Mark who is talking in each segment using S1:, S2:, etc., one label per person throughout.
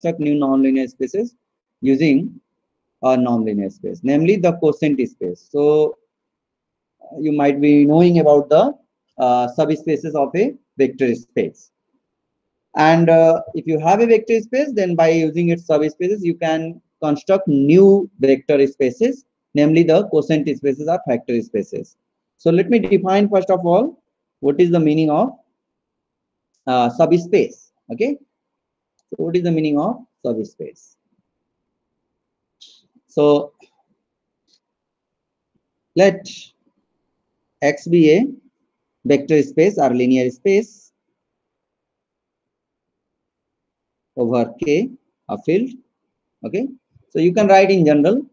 S1: construct new norm linear spaces using a norm linear space, namely the quotient space. So you might be knowing about the uh, subspaces of a vector space. And uh, if you have a vector space, then by using its subspaces, you can construct new vector spaces, namely the quotient spaces or factor spaces. So let me define first of all, what is the meaning of uh, subspace, okay? So what is the meaning of subspace? So let X be a vector space or linear space over K, a field. Okay. So you can write in general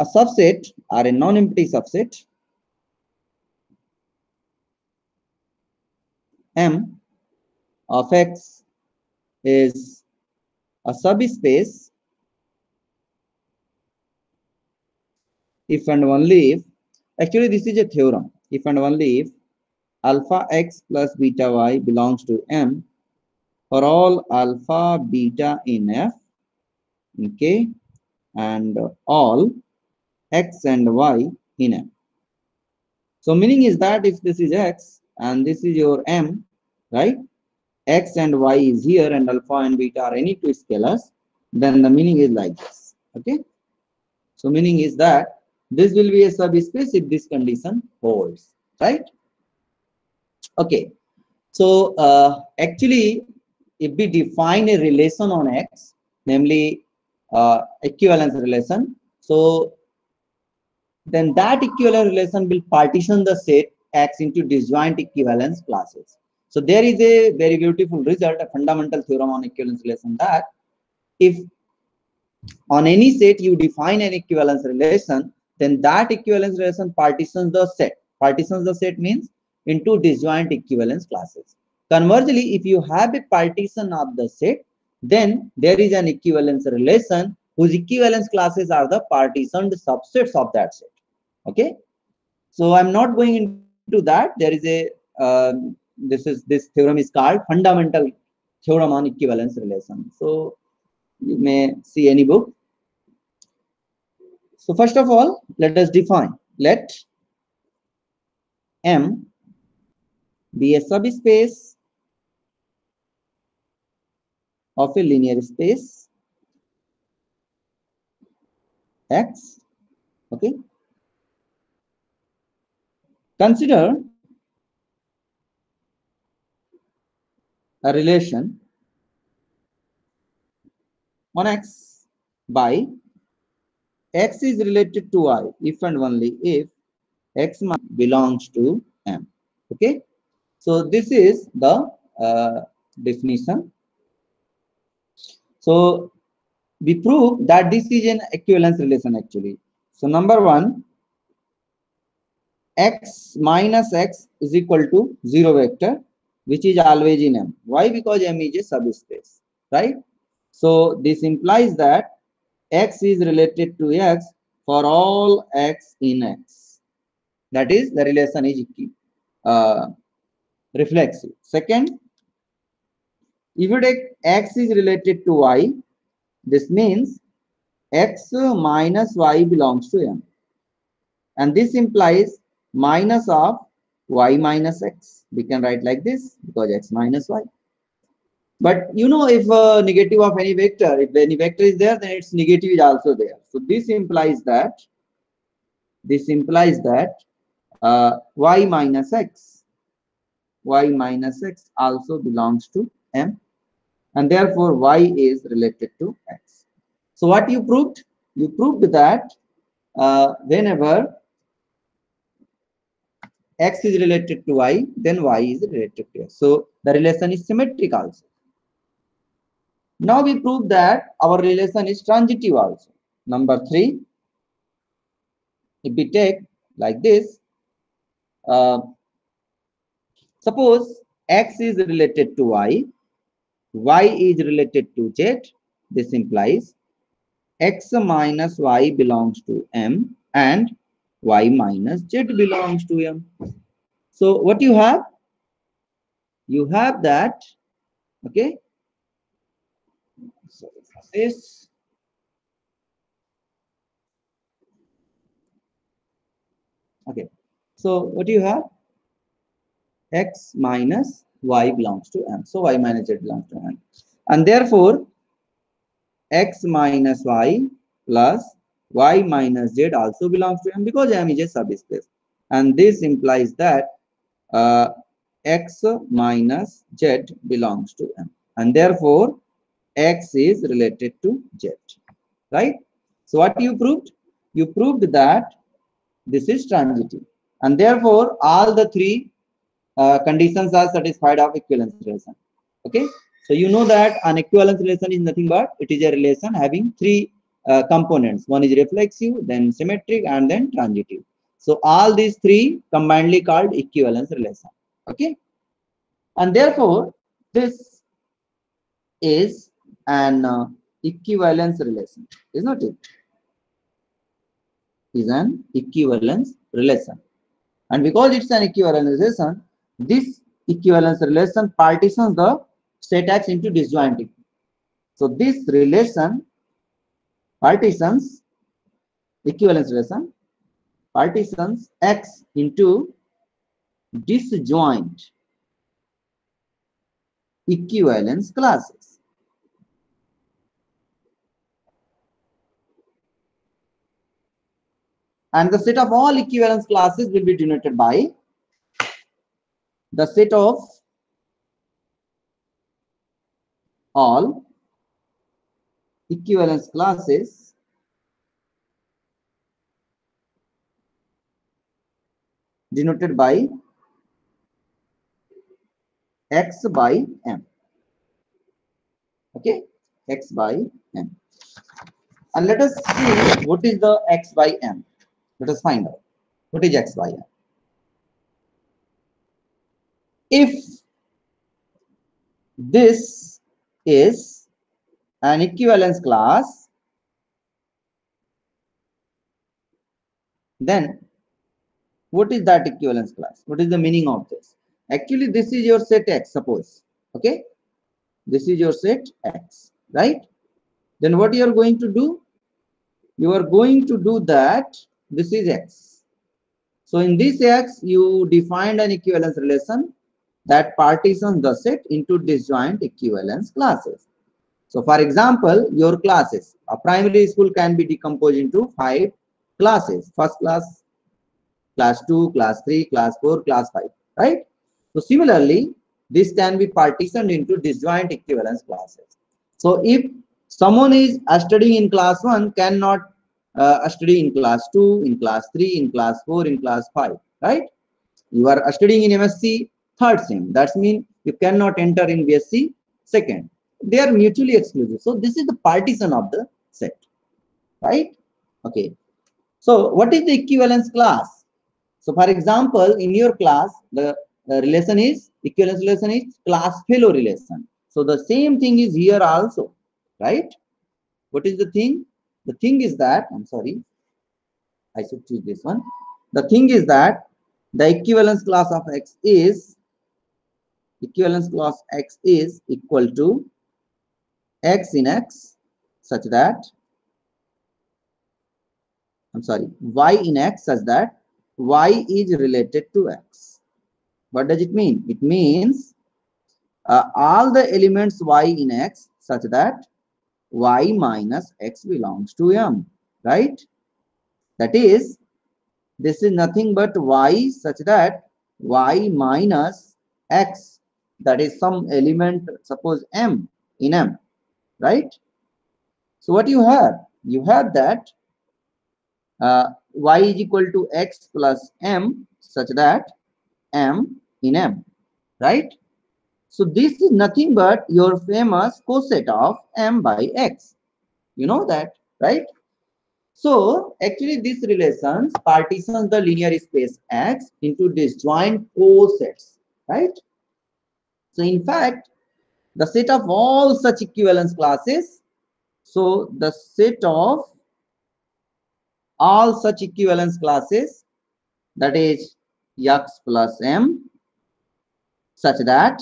S1: a subset or a non-empty subset M of X is a subspace if and only if actually this is a theorem. If and only if alpha x plus beta y belongs to m for all alpha beta in f okay and all x and y in m. So meaning is that if this is x and this is your m right x and y is here and alpha and beta are any two scalars then the meaning is like this okay? So meaning is that this will be a subspace if this condition holds right? Okay. So uh, actually if we define a relation on x namely uh, equivalence relation so then that equivalence relation will partition the set x into disjoint equivalence classes so there is a very beautiful result, a fundamental theorem on equivalence relation that if on any set you define an equivalence relation, then that equivalence relation partitions the set. Partitions the set means into disjoint equivalence classes. Conversely, if you have a partition of the set, then there is an equivalence relation whose equivalence classes are the partitioned subsets of that set. Okay. So I'm not going into that. There is a um, this is this theorem is called fundamental theorem on equivalence relation. So you may see any book. So first of all, let us define. Let M be a subspace of a linear space X. Okay. Consider a relation on x by x is related to y if and only if x belongs to m okay? So this is the uh, definition. So we prove that this is an equivalence relation actually. So number one x minus x is equal to zero vector which is always in M. Why? Because M is a subspace, right? So this implies that X is related to X for all X in X. That is, the relation is uh, reflexive. Second, if you take X is related to Y, this means X minus Y belongs to M. And this implies minus of Y minus X we can write like this because x minus y. But you know, if a negative of any vector, if any vector is there, then its negative is also there. So this implies that, this implies that uh, y minus x, y minus x also belongs to m. And therefore, y is related to x. So what you proved? You proved that uh, whenever x is related to y, then y is related to x. So the relation is symmetric also. Now we prove that our relation is transitive also. Number three, if we take like this, uh, suppose x is related to y, y is related to z, this implies x minus y belongs to m and y minus z belongs to m. So what you have? You have that Okay. So this okay. So what do you have? X minus Y belongs to M. So Y minus Z belongs to M. And therefore, X minus Y plus Y minus Z also belongs to M because M is a subspace. And this implies that uh, X minus Z belongs to M. And therefore, X is related to Z. Right? So what you proved? You proved that this is transitive. And therefore, all the three uh, conditions are satisfied of equivalence relation. Okay. So you know that an equivalence relation is nothing but it is a relation having three uh, components. One is reflexive, then symmetric, and then transitive. So all these three combinedly called equivalence relation. Okay. And therefore, this is an uh, equivalence relation, is not it? Is an equivalence relation. And because it's an equivalence relation, this equivalence relation partitions the set X into disjoint. So this relation partitions equivalence relation partitions X into disjoint equivalence classes. And the set of all equivalence classes will be denoted by the set of all equivalence classes denoted by x by m. Okay? x by m. And let us see what is the x by m. Let us find out. What is x by m? If this is Uh, an equivalence class. Then what is that equivalence class? What is the meaning of this? Actually this is your set x suppose. Okay? This is your set x right? Then what you are going to do? You are going to do that this is x. So in this x you defined an equivalence relation that partitions the set into disjoint equivalence classes so for example your classes a primary school can be decomposed into five classes first class class 2 class 3 class 4 class 5 right so similarly this can be partitioned into disjoint equivalence classes so if someone is studying in class 1 cannot uh, study in class 2 in class 3 in class 4 in class 5 right you are studying in msc third sem. That means you cannot enter in BSc second. They are mutually exclusive. So this is the partition of the set, right? Okay. So what is the equivalence class? So for example, in your class, the, the relation is equivalence relation is class fellow relation. So the same thing is here also, right? What is the thing? The thing is that, I'm sorry, I should choose this one. The thing is that the equivalence class of X is equivalence class x is equal to x in x such that I'm sorry y in x such that y is related to x. What does it mean? It means uh, all the elements y in x such that y minus x belongs to m right? That is this is nothing but y such that y minus x that is some element suppose m in m right? So what you have? You have that uh, y is equal to x plus m such that m in m right? So this is nothing but your famous coset of m by x. You know that right? So actually this relations partitions the linear space x into disjoint cosets right? So in fact, the set of all such equivalence classes, so the set of all such equivalence classes that is x plus m such that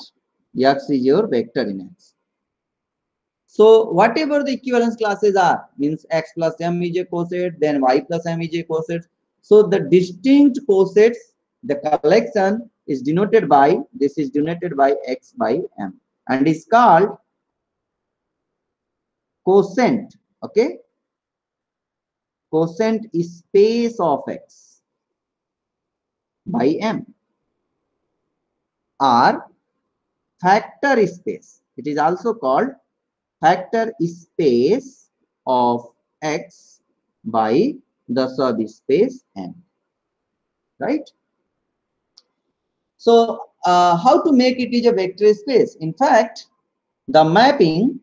S1: x is your vector in x. So whatever the equivalence classes are, means x plus m is a coset, then y plus m is a coset. So the distinct cosets, the collection is denoted by, this is denoted by x by m and is called quotient, okay? Quotient is space of x by m or factor space. It is also called factor space of x by the subspace n. Right? So, uh, how to make it is a vector space? In fact, the mapping,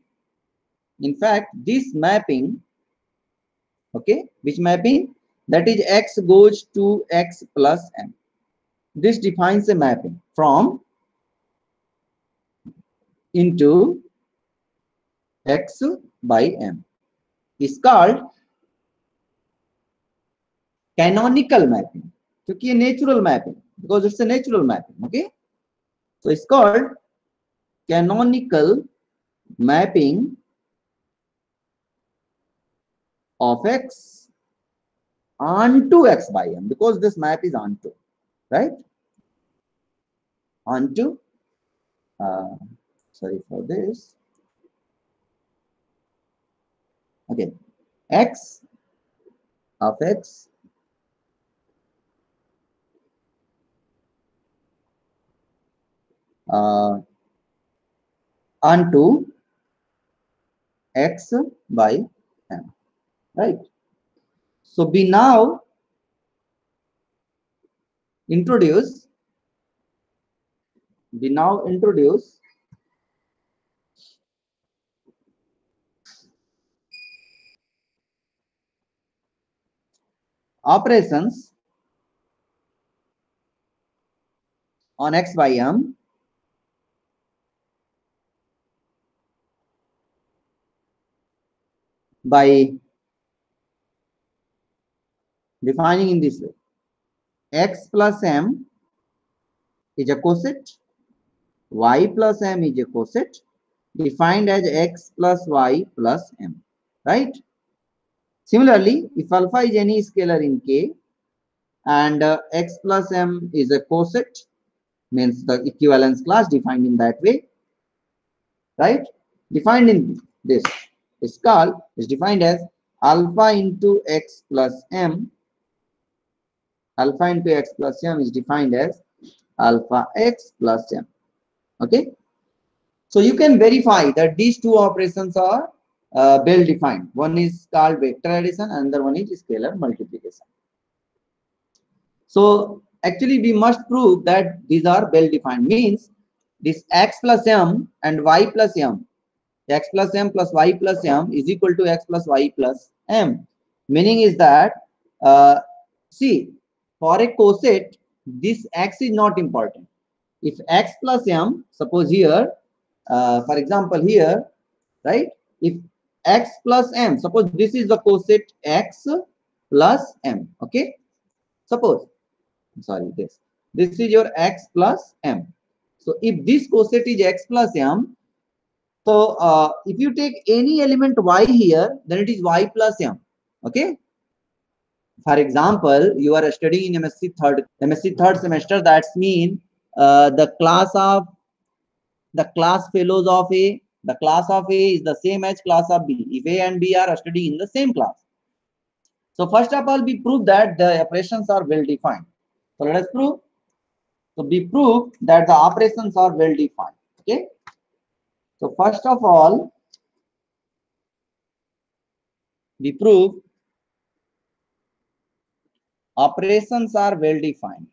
S1: in fact, this mapping, okay, which mapping? That is x goes to x plus m. This defines a mapping from into x by m is called canonical mapping क्योंकि ये natural mapping because it's a natural mapping okay so it's called canonical mapping of x onto x by m because this map is onto right? Onto uh, sorry for this. Okay. X of x uh, onto x by m right? So we now introduce we now introduce operations on x by m by defining in this way. X plus m is a coset y plus m is a coset defined as x plus y plus m right? Similarly, if alpha is any scalar in K and uh, x plus m is a coset, means the equivalence class defined in that way, right? Defined in this is called, is defined as alpha into x plus m. Alpha into x plus m is defined as alpha x plus m. Okay. So you can verify that these two operations are uh, well defined. One is called vector addition, another one is scalar multiplication. So actually we must prove that these are well defined means this x plus m and y plus m x plus m plus y plus m is equal to x plus y plus m. Meaning is that uh, see for a coset this x is not important. If x plus m suppose here uh, for example here right? If x plus m suppose this is the coset x plus m okay? Suppose sorry this. This is your x plus m. So if this coset is x plus m so uh, if you take any element y here then it is y plus m okay for example you are studying in msc third msc third semester that's mean uh, the class of the class fellows of a the class of A is the same as class of B if A and B are studying in the same class. So first of all, we prove that the operations are well defined. So let us prove. So we prove that the operations are well defined. Okay. So first of all, we prove operations are well defined.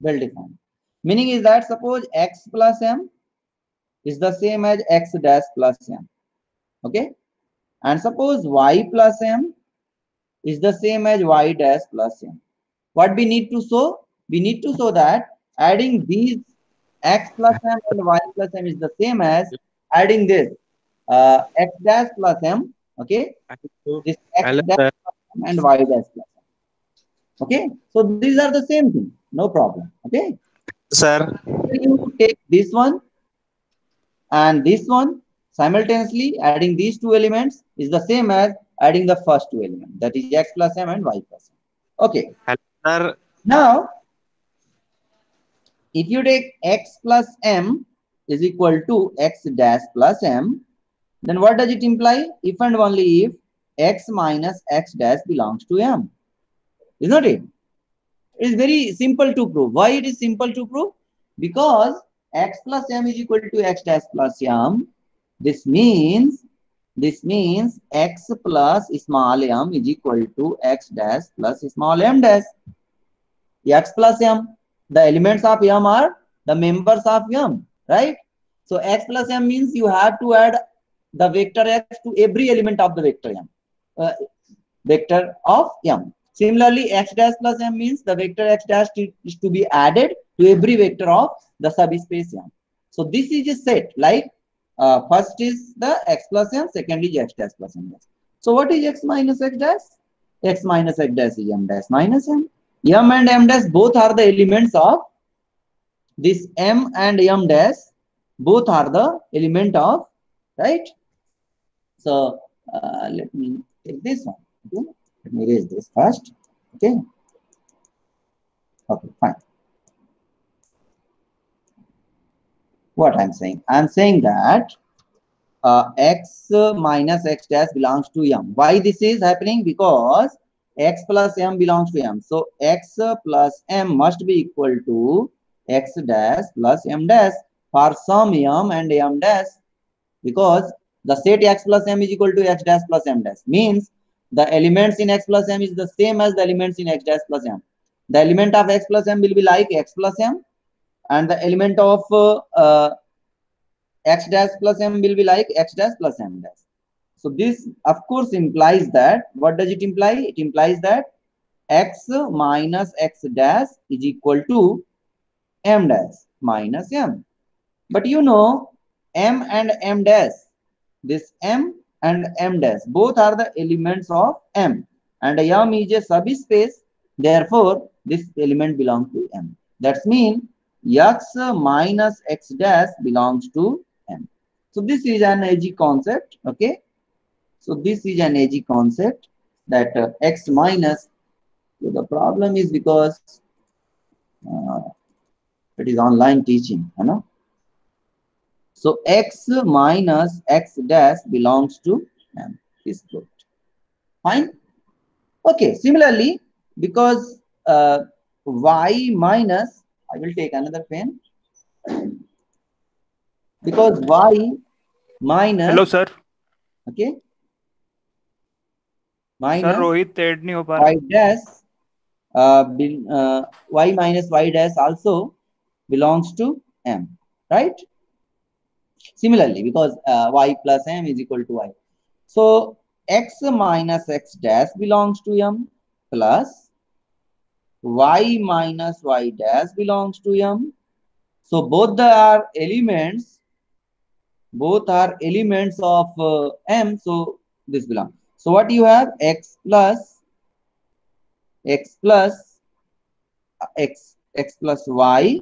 S1: well defined. Meaning is that suppose x plus m is the same as x dash plus m. Okay. And suppose y plus m is the same as y dash plus m. What we need to show? We need to show that adding these x plus m and y plus m is the same as adding this uh, x dash plus m. Okay. This x dash plus m and y dash plus m. Okay, so these are the same thing, no problem. Okay,
S2: Sir,
S1: you take this one and this one simultaneously adding these two elements is the same as adding the first two elements that is x plus m and y plus m. Okay,
S2: sir,
S1: now if you take x plus m is equal to x dash plus m, then what does it imply? If and only if x minus x dash belongs to m. Is not it? It is very simple to prove. Why it is simple to prove? Because x plus m is equal to x dash plus m. This means this means x plus small m is equal to x dash plus small m dash. x plus m. The elements of m are the members of m, right? So x plus m means you have to add the vector x to every element of the vector m, uh, vector of m. Similarly, x dash plus m means the vector x dash is to be added to every vector of the subspace m. So this is a set like uh, first is the x plus m, second is x dash plus m dash. So what is x minus x dash? x minus x dash is m dash minus m. m and m dash both are the elements of this m and m dash both are the element of right so uh, let me take this one okay let me erase this first okay okay fine what i'm saying. I'm saying that uh, x minus x dash belongs to m. Why this is happening? Because x plus m belongs to m. So x plus m must be equal to x dash plus m dash for some m and m dash. Because the set x plus m is equal to x dash plus m dash. Means the elements in x plus m is the same as the elements in x dash plus m. The element of x plus m will be like x plus m and the element of uh, uh, x dash plus m will be like x dash plus m dash. So this of course implies that what does it imply? It implies that x minus x dash is equal to m dash minus m. But you know m and m dash this m and m dash both are the elements of m. And m is a subspace therefore this element belongs to m. That's mean x minus x dash belongs to m so this is an AG concept okay so this is an AG concept that uh, x minus so the problem is because uh, it is online teaching you know so x minus x dash belongs to m is good. Fine. Okay. Similarly, because uh, y minus, I will take another pen. Because y minus...
S3: Hello, sir.
S1: Okay. Minus...
S3: Sir, Rohit nahi ho
S1: Y dash uh, uh, y minus y dash also belongs to m, right? Similarly, because uh, y plus m is equal to y. So, x minus x dash belongs to m plus y minus y dash belongs to m. So both the are elements, both are elements of uh, m. So this belongs. So what you have x plus x plus uh, x x plus y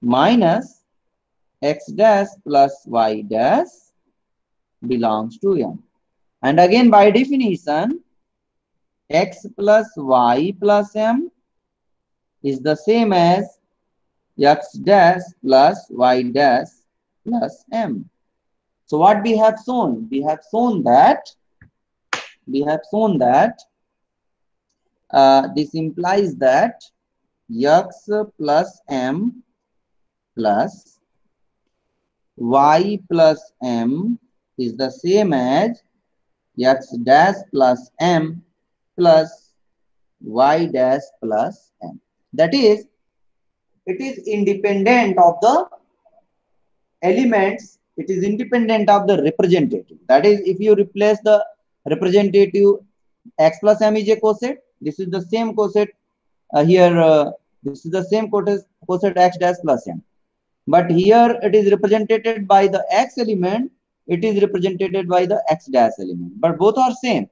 S1: minus x dash plus y dash belongs to m. And again, by definition, x plus y plus m is the same as x dash plus y dash plus m. So what we have shown? We have shown that we have shown that uh, this implies that x plus m plus y plus m is the same as x dash plus m plus y dash plus m. That is, it is independent of the elements, it is independent of the representative. That is, if you replace the representative x plus m is a coset, this is the same coset uh, here, uh, this is the same coset, coset x dash plus m but here it is represented by the x element it is represented by the x dash element but both are same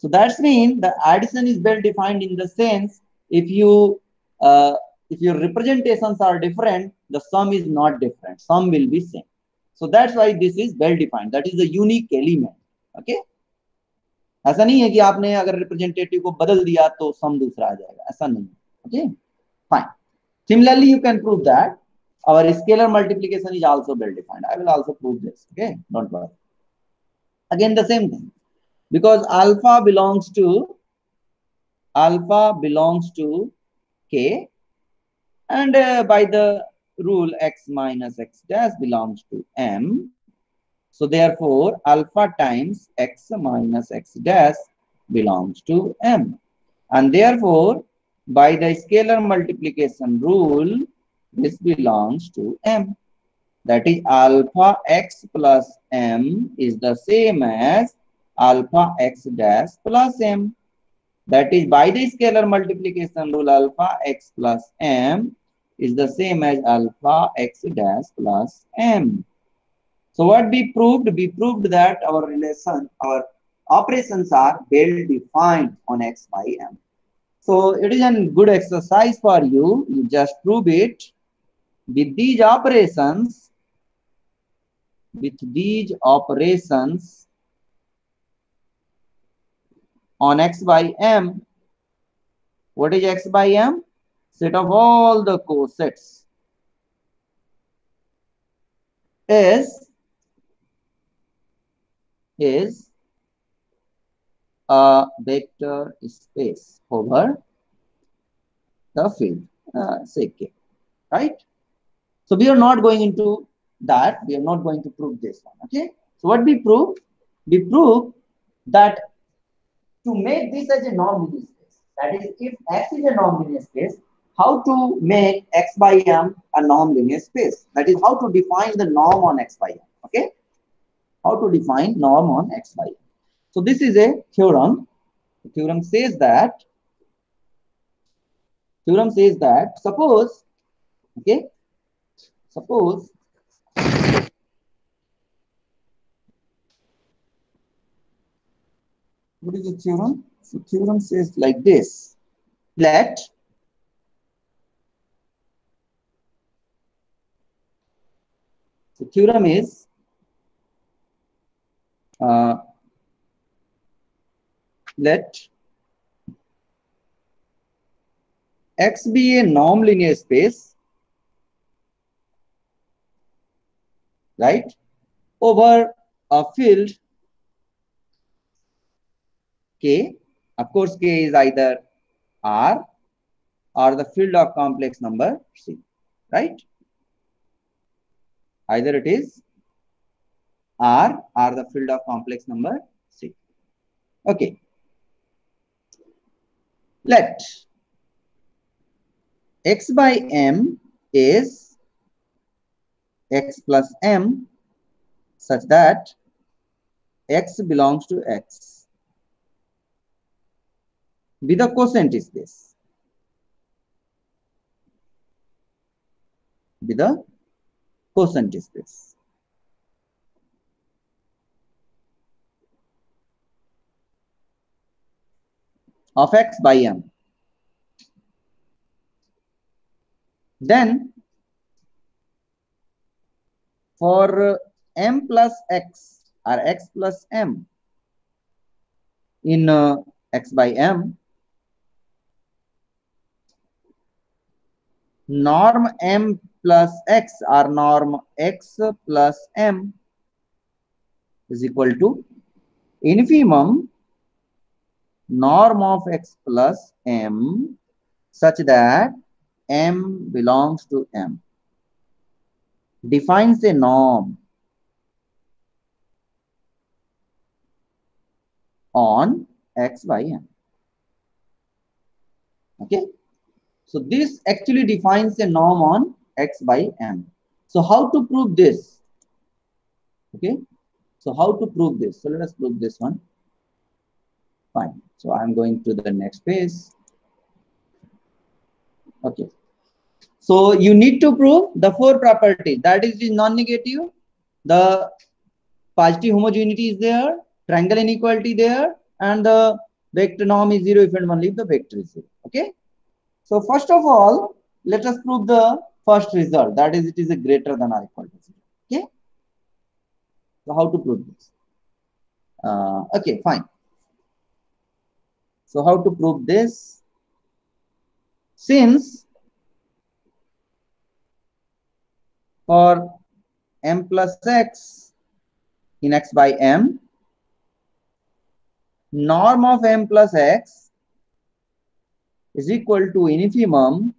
S1: So that's mean the addition is well defined in the sense if you uh, if your representations are different, the sum is not different. Sum will be same. So that's why this is well defined. That is the unique element. Okay. ऐसा नहीं है कि आपने अगर representative को बदल दिया तो सम दूसरा आ जाएगा ऐसा नहीं okay fine similarly you can prove that our scalar multiplication is also well defined i will also prove this okay don't worry again the same thing because alpha belongs to alpha belongs to k and uh, by the rule x minus x dash belongs to m. So therefore alpha times x minus x dash belongs to m. And therefore by the scalar multiplication rule this belongs to m. That is alpha x plus m is the same as alpha x dash plus m that is by the scalar multiplication rule alpha x plus m is the same as alpha x dash plus m. So what we proved? We proved that our relation, our operations are well defined on x by m. So it is a good exercise for you. You just prove it with these operations. With these operations on x by m. What is x by m? set of all the cosets is is a vector space over the field. Uh, say k right? So we are not going into that. We are not going to prove this one okay? So what we prove? We prove that to make this as a norm linear space that is if x is a norm linear space how to make x by m a norm linear space. That is how to define the norm on x by m. Okay. How to define norm on x by m. So this is a theorem. The theorem says that theorem says that suppose okay suppose what is the theorem? So theorem says like this let The theorem is uh, let X be a norm linear space, right, over a field K. Of course, K is either R or the field of complex number C, right? Either it is R or the field of complex number C. Okay. Let x by m is x plus m such that x belongs to x. With the quotient this. With the quotient this. of x by m. Then for m plus x or x plus m in uh, x by m, norm m plus x or norm x plus m is equal to infimum norm of x plus m such that m belongs to m. Defines a norm on x by m. Okay so this actually defines a norm on x by m. So how to prove this? Okay. So how to prove this? So let us prove this one. Fine. So I'm going to the next page. Okay. So you need to prove the four properties. That is non-negative. The positive homogeneity is there. Triangle inequality there. And the vector norm is 0 if and only if the vector is 0. Okay. So first of all, let us prove the first result. That is, it is a greater than or equal to 0. Okay. So how to prove this? Uh, okay, fine. So how to prove this? Since for m plus x in x by m, norm of m plus x is equal to infimum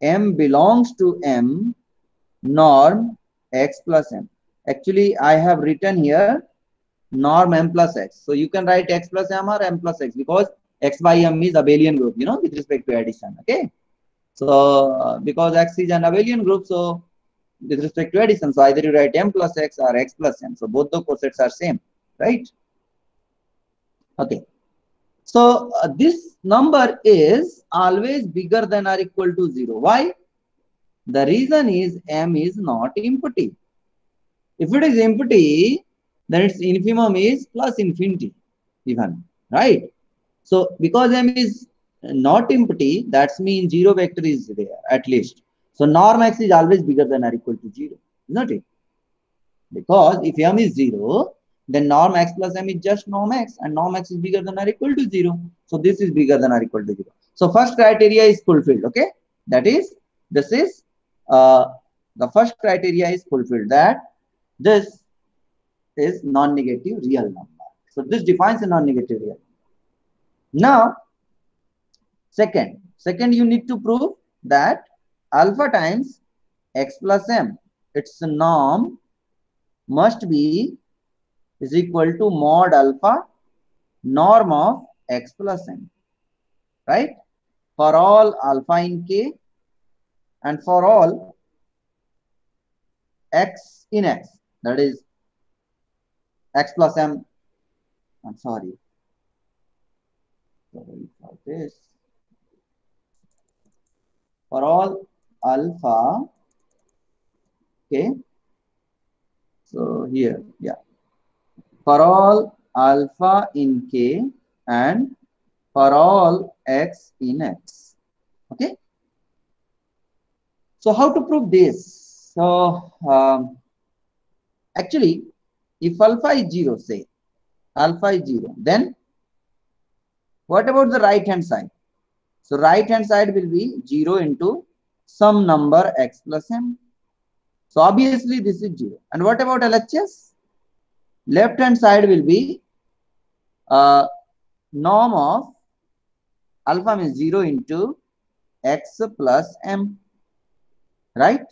S1: m belongs to m norm x plus m. Actually, I have written here norm m plus x. So you can write x plus m or m plus x because x by m is abelian group, you know, with respect to addition. Okay. So because x is an abelian group, so with respect to addition, so either you write m plus x or x plus m. So both the cosets are same, right? Okay. So uh, this number is always bigger than or equal to 0. Why? The reason is m is not empty. If it is empty, then its infimum is plus infinity even, right? So because m is not empty, that means 0 vector is there at least. So norm x is always bigger than or equal to 0, isn't it? Because if m is 0, then norm x plus m is just norm x and norm x is bigger than or equal to 0. So this is bigger than or equal to 0. So first criteria is fulfilled, okay? That is, this is, uh, the first criteria is fulfilled that this is non-negative real number. So this defines a non-negative real. Now, second, second you need to prove that alpha times x plus m, its norm must be is equal to mod alpha norm of x plus m, right? For all alpha in k and for all x in x, that is x plus m. I'm sorry. For all alpha, okay. So here, yeah for all alpha in K and for all X in X. Okay. So how to prove this? So um, actually, if alpha is 0, say alpha is 0, then what about the right hand side? So right hand side will be 0 into some number x plus m. So obviously this is 0. And what about LHS? Left hand side will be uh, norm of alpha means 0 into x plus m right?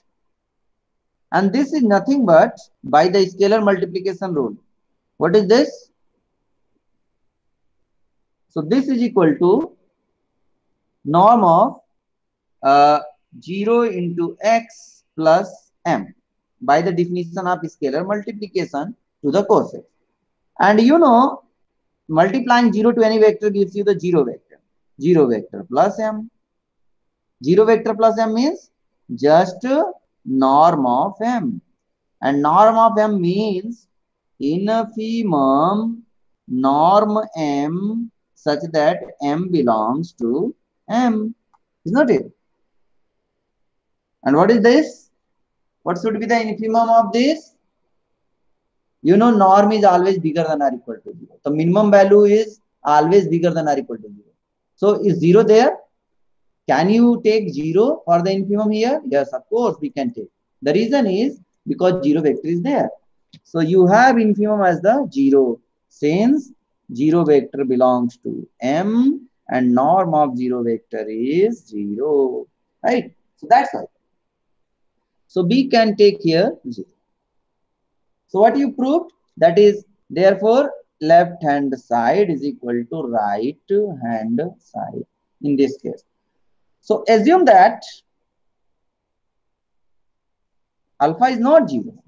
S1: And this is nothing but by the scalar multiplication rule. What is this? So this is equal to norm of uh, 0 into x plus m by the definition of scalar multiplication to the coset. And you know, multiplying 0 to any vector gives you the 0 vector. 0 vector plus m. 0 vector plus m means just norm of m. And norm of m means infimum norm m such that m belongs to m. Is not it? And what is this? What should be the infimum of this? You know norm is always bigger than or equal to 0. The minimum value is always bigger than or equal to 0. So is 0 there? Can you take 0 for the infimum here? Yes, of course we can take. The reason is because 0 vector is there. So you have infimum as the 0 since 0 vector belongs to M and norm of 0 vector is 0. Right? So that's why. So B can take here 0. So what you proved? That is, therefore, left hand side is equal to right hand side in this case. So assume that alpha is not 0.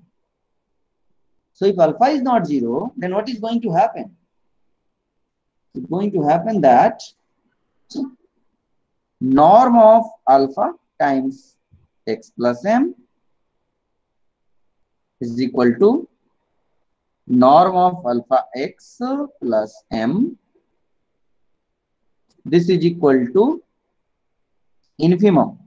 S1: So if alpha is not 0, then what is going to happen? It's going to happen that norm of alpha times x plus m is equal to norm of alpha x plus m. This is equal to infimum.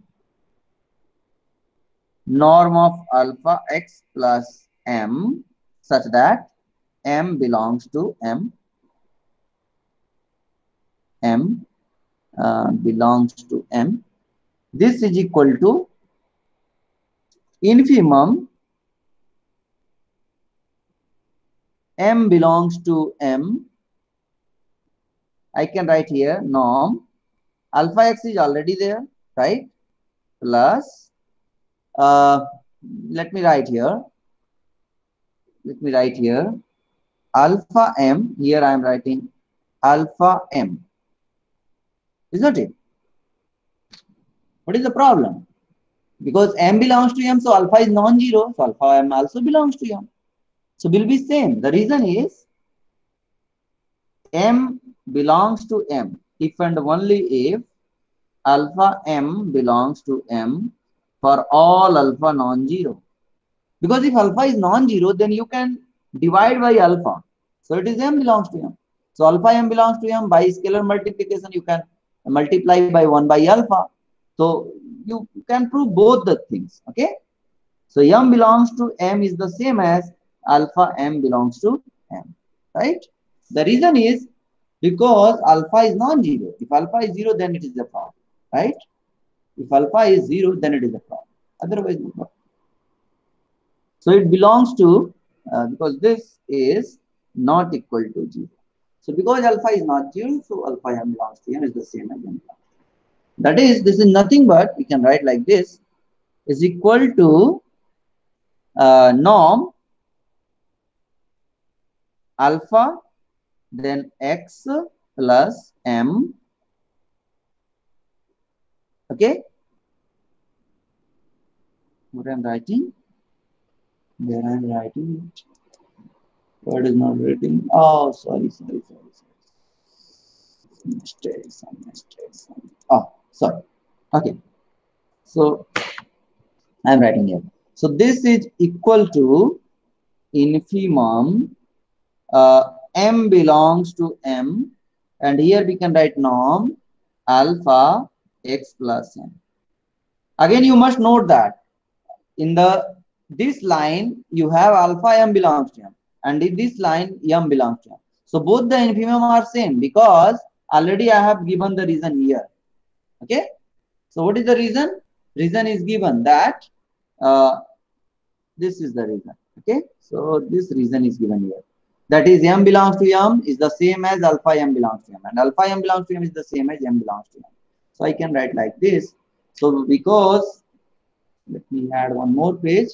S1: Norm of alpha x plus m such that m belongs to m. M uh, belongs to m. This is equal to infimum m belongs to m i can write here norm alpha x is already there right plus uh, let me write here. Let me write here. Alpha m, here I am writing alpha m. Isn't it? What is the problem? Because m belongs to m, so alpha is non-zero, so alpha m also belongs to m. So will be same. The reason is m belongs to m if and only if alpha m belongs to m for all alpha non-zero. Because if alpha is non-zero, then you can divide by alpha. So it is m belongs to m. So alpha m belongs to m by scalar multiplication, you can multiply by 1 by alpha. So you can prove both the things. Okay. So m belongs to m is the same as alpha m belongs to m. Right. The reason is because alpha is non-zero. If alpha is zero, then it is a problem. Right. If alpha is 0, then it is a problem. Otherwise, no problem. So it belongs to, uh, because this is not equal to 0. So because alpha is not 0, so alpha m belongs to m is the same as m. That is, this is nothing but, we can write like this, is equal to uh, norm alpha, then x plus m. Okay? What i'm writing? Where i'm writing it? What is not written. Oh sorry sorry sorry sorry. Mistake some mistake some oh sorry. Okay. So i'm writing here. So this is equal to infimum uh, m belongs to m and here we can write norm alpha x plus m again you must note that in the this line you have alpha m belongs to m and in this line m belongs to m. So both the infimum are same because already i have given the reason here. Okay? So what is the reason? Reason is given that uh, this is the reason. Okay? So this reason is given here that is m belongs to m is the same as alpha m belongs to m. And alpha m belongs to m is the same as m belongs to m. So i can write like this. So because let me add one more page.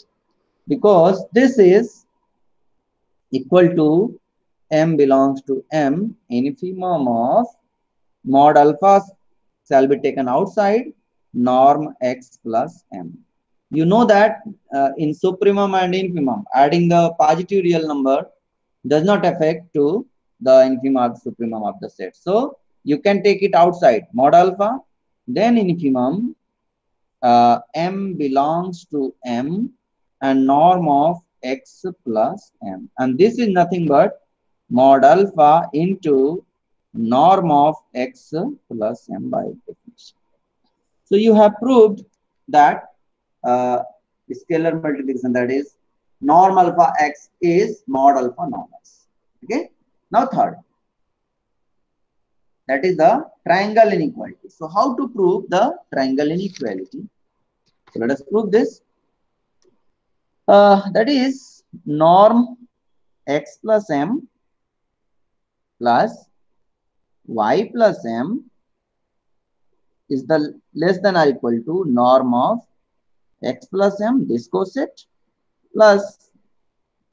S1: Because this is equal to m belongs to m infimum of mod alpha shall be taken outside norm x plus m. You know that uh, in supremum and infimum adding the positive real number does not affect to the infimum supremum of the set so you can take it outside mod alpha then infimum uh, m belongs to m and norm of x plus m and this is nothing but mod alpha into norm of x plus m by definition. So you have proved that uh, scalar multiplication that is norm alpha x is mod alpha norm x. Okay. Now third, that is the triangle inequality. So how to prove the triangle inequality? So let us prove this. Uh, that is norm x plus m plus y plus m is the less than or equal to norm of x plus m this coset plus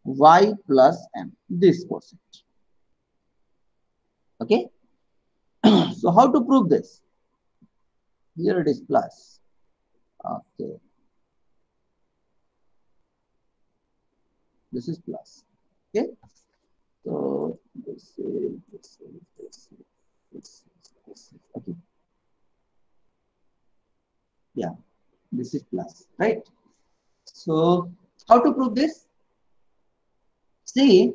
S1: y plus m this coset okay so how to prove this? Here it is plus. Okay. This is plus. Okay. So this is this is this is this is this is okay. Yeah, this is plus, right? So how to prove this? See,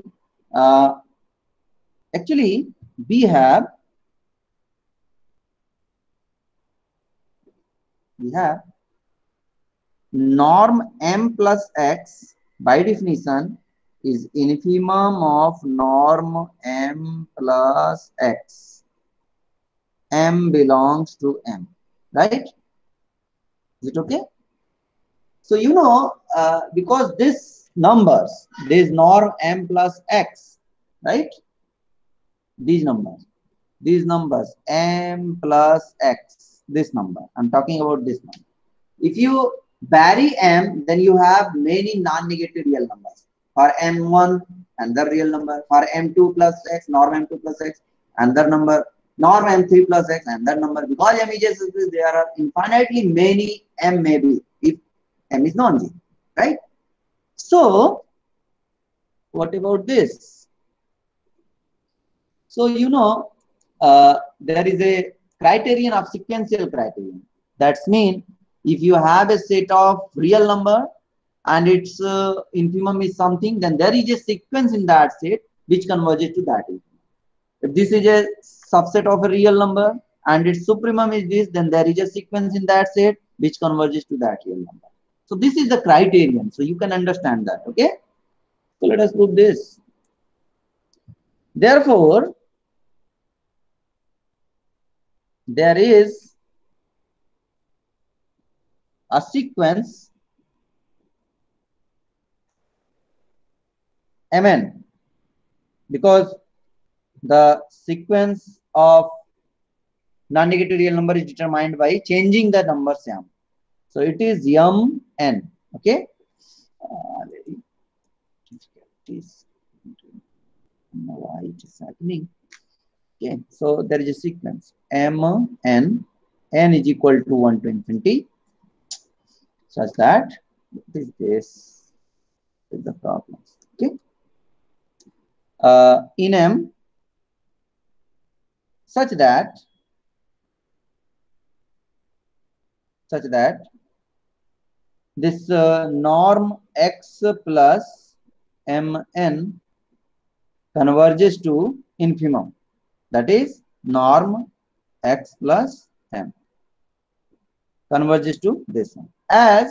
S1: uh, actually we have we have norm m plus x by definition is infimum of norm m plus x. m belongs to m, right? Is it okay? So, you know, uh, because this numbers, this norm m plus x, right? These numbers, these numbers, m plus x, this number, I'm talking about this number. If you vary m, then you have many non-negative real numbers. For m1, another real number. For m2 plus x, norm m2 plus x, another number. Norm m3 plus x, another number. Because m is there are infinitely many m maybe if m is non-zero, right? So, what about this? So, you know, uh, there is a criterion of sequential criterion. That's mean if you have a set of real number and its uh, infimum is something, then there is a sequence in that set which converges to that infimum. If this is a subset of a real number and its supremum is this, then there is a sequence in that set which converges to that real number. So this is the criterion. So you can understand that. Okay. So let us put this. Therefore, there is a sequence mn because the sequence of non-negative real number is determined by changing the number m. So it is m n. Okay. Uh, why it is happening. Okay. So there is a sequence m n n is equal to 1 to infinity such that this, this is the problem. Okay. Uh, in M such that such that this uh, norm x plus mn converges to infimum that is norm x plus m converges to this one as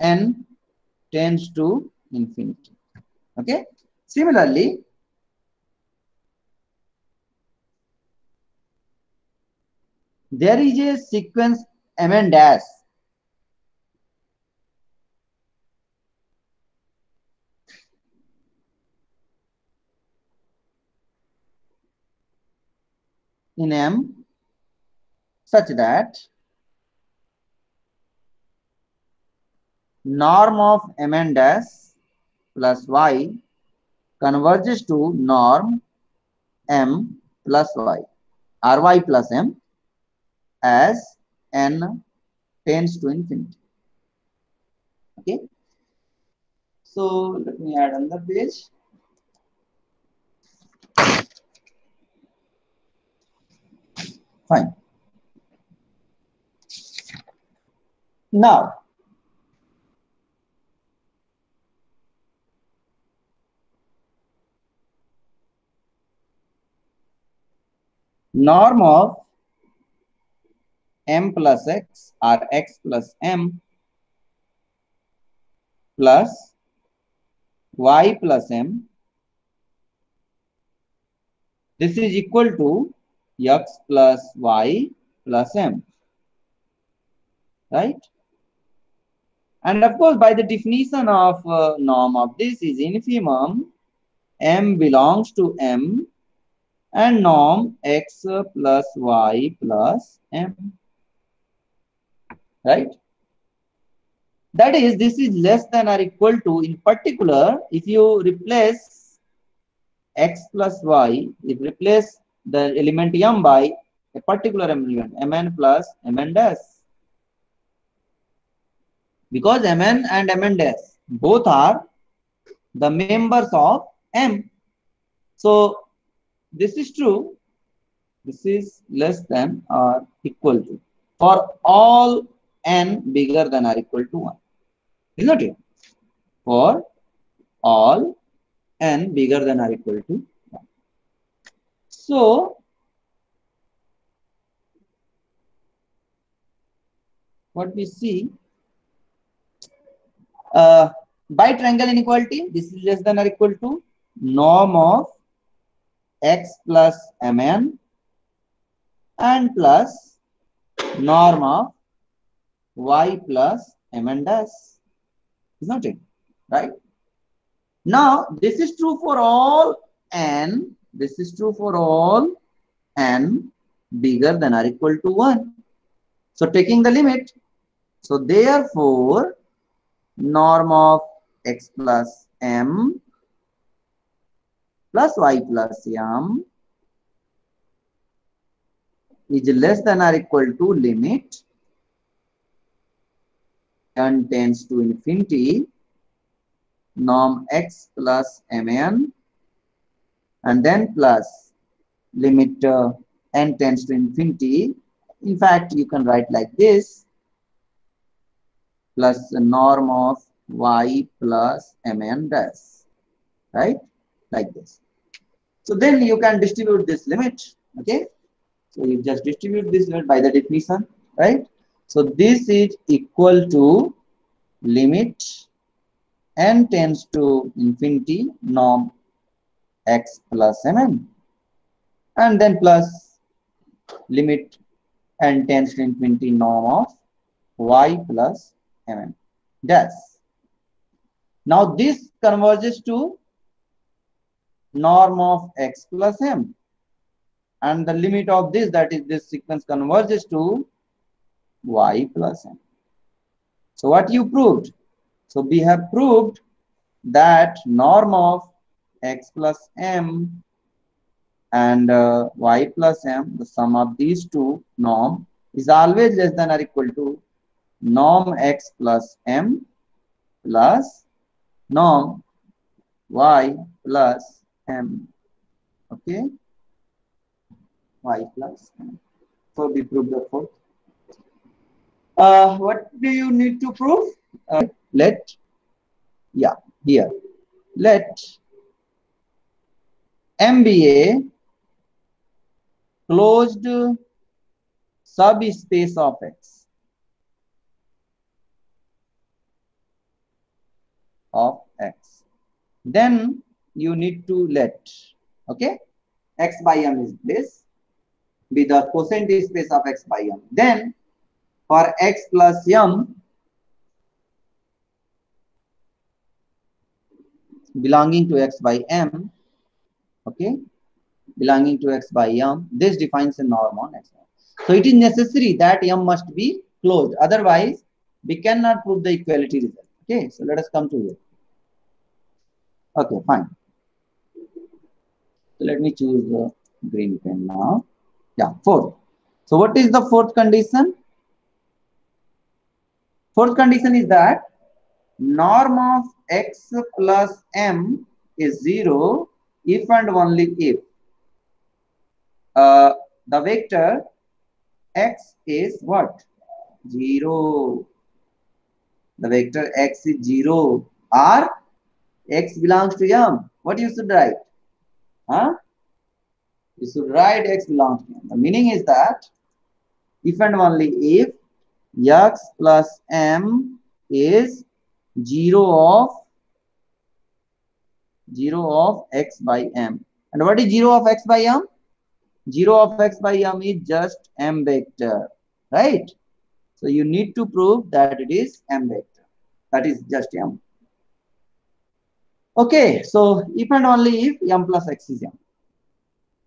S1: n tends to infinity. Okay. Similarly, there is a sequence mn dash. In M such that norm of mn dash plus y converges to norm m plus y or y plus m as n tends to infinity. Okay. So let me add another page. Fine. Now, norm of m plus x or x plus m plus y plus m. This is equal to x plus y plus m. Right? And of course, by the definition of uh, norm of this is infimum, m belongs to m and norm x plus y plus m. Right? That is, this is less than or equal to, in particular, if you replace x plus y, if replace the element m by a particular element, mn plus mn dash because Mn and Mn dash both are the members of M. So this is true. This is less than or equal to for all n bigger than or equal to 1. Is not it? For all n bigger than or equal to 1. So, what we see uh, by triangle inequality, this is less than or equal to norm of x plus mn and plus norm of y plus mn dash is not it? Right? Now this is true for all n this is true for all n bigger than or equal to 1 so taking the limit. So therefore norm of x plus m plus y plus m is less than or equal to limit n tends to infinity norm x plus mn and then plus limit uh, n tends to infinity. In fact you can write like this plus the norm of y plus mn dash right? Like this. So then you can distribute this limit okay? So you just distribute this limit by the definition, right? So this is equal to limit n tends to infinity norm x plus mn. And then plus limit n tends to infinity norm of y plus mn. Dash. Now this converges to norm of x plus m. And the limit of this that is this sequence converges to y plus m so what you proved so we have proved that norm of x plus m and uh, y plus m the sum of these two norm is always less than or equal to norm x plus m plus norm y plus m okay y plus m. So we proved the fourth. Uh, what do you need to prove? Uh, let, yeah, here. Let M be a closed subspace of X. of X. Then you need to let, okay, X by M is this be the quotient space of x by m. Then for x plus m belonging to x by m, okay, belonging to x by m, this defines a norm on x. So it is necessary that m must be closed. Otherwise, we cannot prove the equality result. Okay, so let us come to here. Okay, fine. So let me choose the green pen now. Yeah, fourth. So what is the fourth condition? Fourth condition is that norm of x plus m is 0 if and only if uh, the vector x is what? 0. The vector x is 0 or x belongs to m. What you should write? Huh? you should write x belongs to m. The meaning is that if and only if x plus m is 0 of 0 of x by m. And what is 0 of x by m? 0 of x by m is just m vector, right? So you need to prove that it is m vector. That is just m. Okay, so if and only if m plus x is m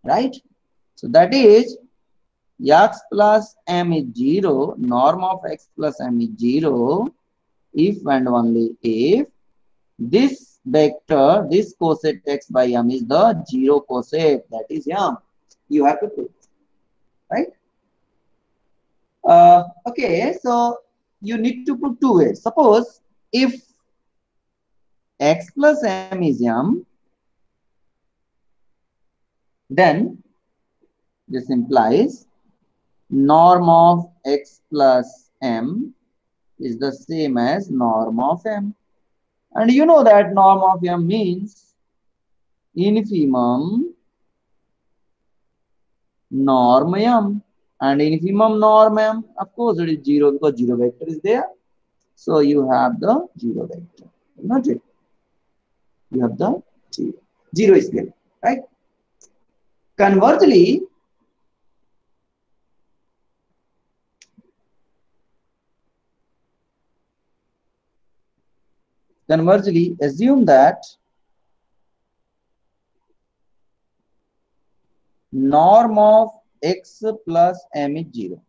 S1: right? So that is x plus m is 0, norm of x plus m is 0 if and only if this vector, this coset x by m is the 0 coset, that is m. You have to prove, right? Uh, okay, so you need to put two ways. Suppose if x plus m is m, then this implies norm of x plus m is the same as norm of m. And you know that norm of m means infimum norm m. And infimum norm m, of course, it is zero because zero vector is there. So you have the zero vector, not it? You have the zero. Zero is there, right? Conversely, conversely, assume that norm of x plus m is 0.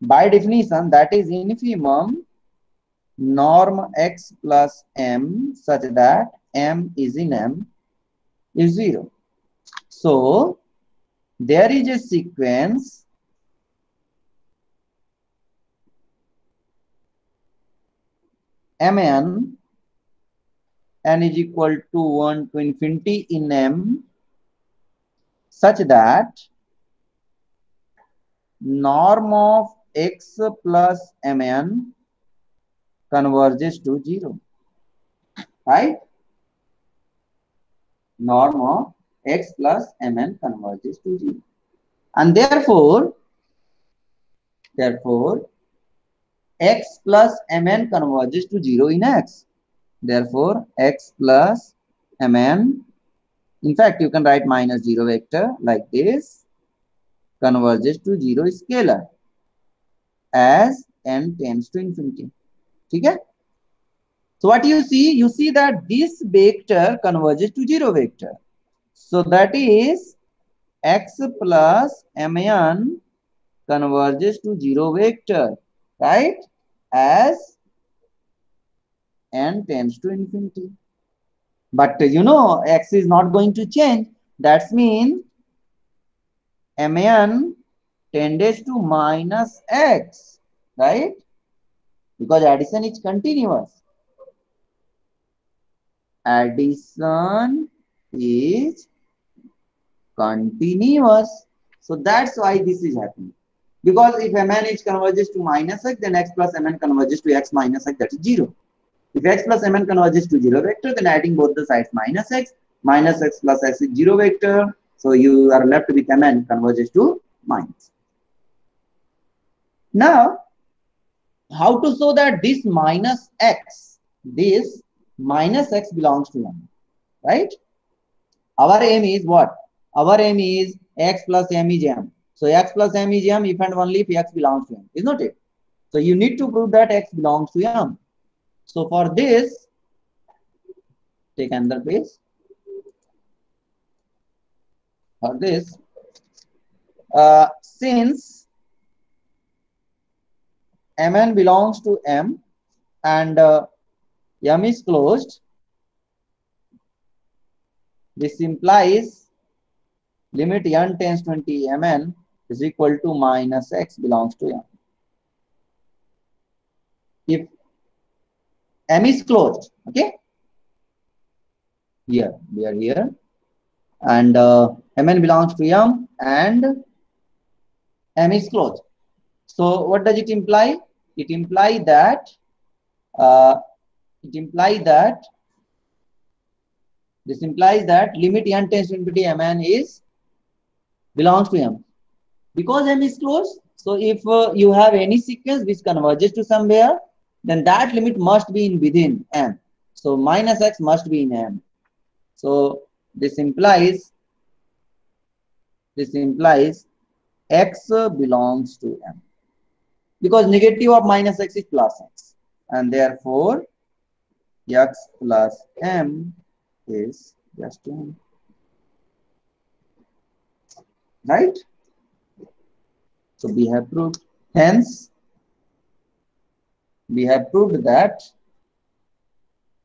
S1: By definition, that is infimum norm x plus m such that m is in m is 0. So, there is a sequence mn n is equal to 1 to infinity in m such that norm of x plus mn converges to 0 right? Norm of x plus mn converges to 0 and therefore therefore x plus mn converges to 0 in x. Therefore, x plus mn, in fact, you can write minus 0 vector like this, converges to 0 scalar as n tends to infinity. Okay? So what you see? You see that this vector converges to 0 vector. So that is x plus mn converges to 0 vector right? As n tends to infinity. But uh, you know, x is not going to change. That means mn tends to minus x, right? Because addition is continuous. Addition is continuous. So that's why this is happening. Because if mn converges to minus x, then x plus mn converges to x minus x, that is 0. If x plus mn converges to 0 vector, then adding both the sides minus x, minus x plus x is 0 vector. So you are left with mn converges to minus. Now, how to show that this minus x, this minus x belongs to m, right? Our aim is what? Our aim is x plus m is m. So x plus m is m if and only if x belongs to m, is not it? So you need to prove that x belongs to m. So for this, take another page. For this, uh, since mn belongs to m and uh, m is closed, this implies limit n tends to 20 mn is equal to minus x belongs to m. If m is closed, okay? Here, we are here. And uh, mn belongs to m and m is closed. So what does it imply? It implies that uh, it implies that this implies that limit n tends to infinity mn is belongs to m because m is closed so if uh, you have any sequence which converges to somewhere then that limit must be in within m. So minus x must be in m. So this implies this implies x belongs to m. Because negative of minus x is plus x. And therefore x plus m is just m. Right so we have proved, hence, we have proved that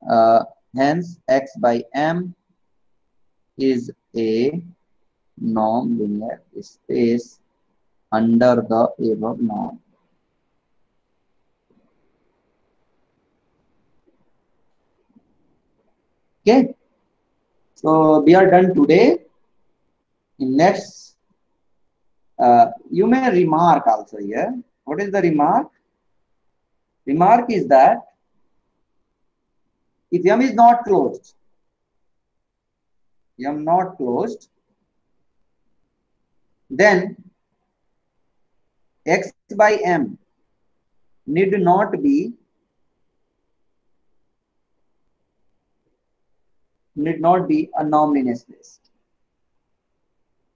S1: uh, hence x by m is a norm linear space under the above norm. Okay, so we are done today. In next uh, you may remark also here. What is the remark? Remark is that if M is not closed, M not closed, then x by m need not be need not be a norm linear space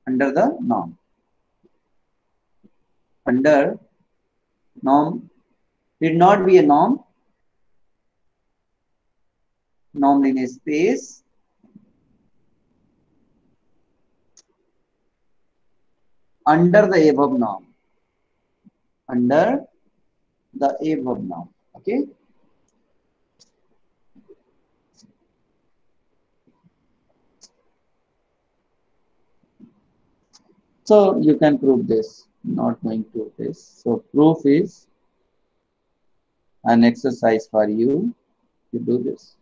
S1: under the norm under norm need not be a norm. Norm linear space. Under the above norm. Under the above norm. Okay? So you can prove this not going to this. So proof is an exercise for you to do this